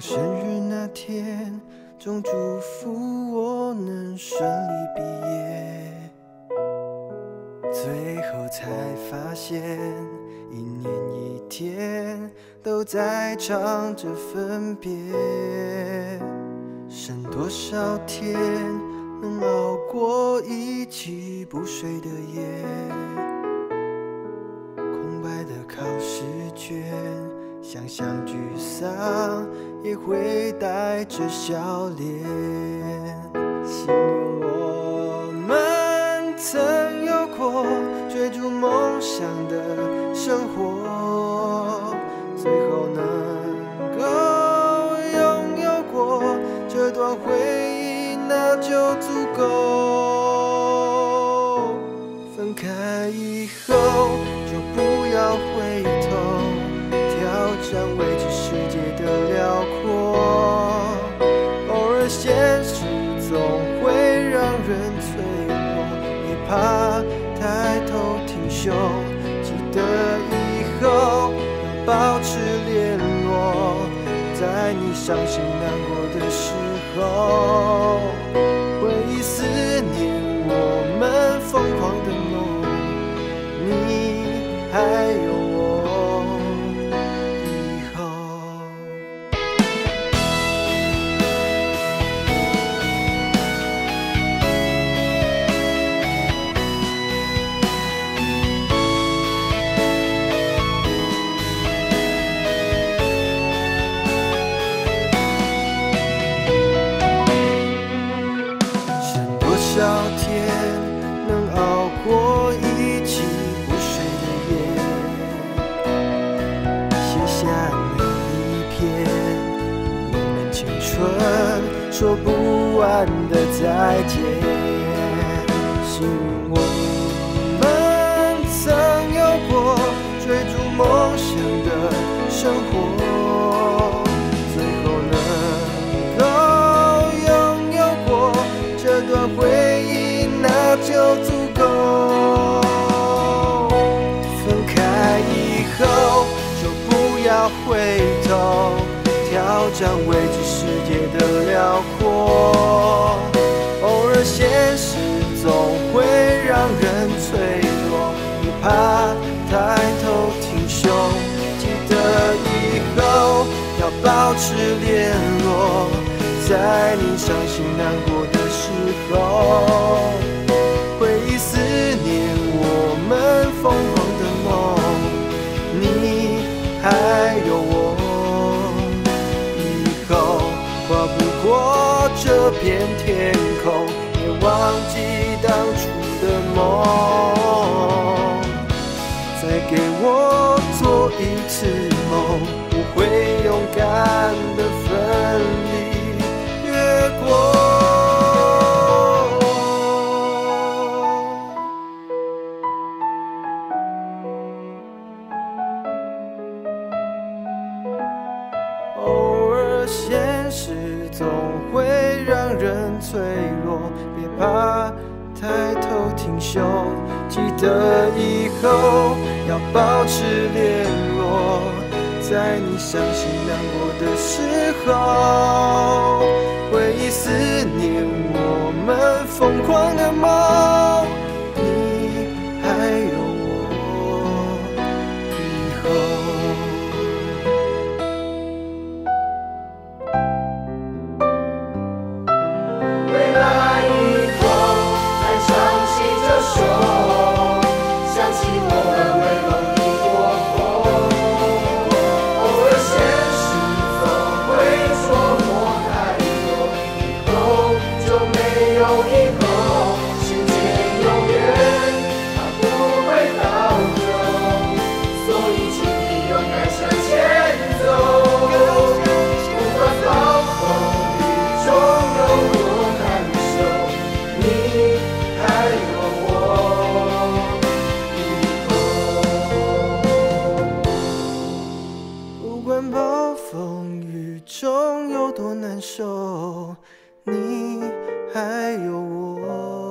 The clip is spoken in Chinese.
生日那天总祝福我能顺利毕业最后才发现一年一天都在唱着分别剩多少天能熬过一起不睡的夜？空白的考试卷想象沮丧也会带着笑脸。幸运我们曾有过追逐梦想的生活，保持联络，在你伤心难过的时候，说不完的再见。是我们曾有过追逐梦想的生活，最后能够拥有过这段回忆，那就足够。分开以后就不要回头，挑战未知的辽阔。偶尔现实总会让人脆弱，别怕抬头挺胸，记得以后要保持联络，在你伤心难过的时候，回忆思念我们疯狂片天空，也忘记当初的梦。再给我做一次脆弱，别怕抬头挺胸，记得以后要保持联络，在你伤心难过的时候，回忆思念我们疯狂的梦，中有多难受，你还有我。